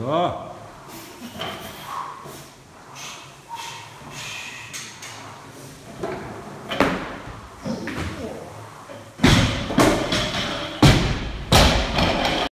ó.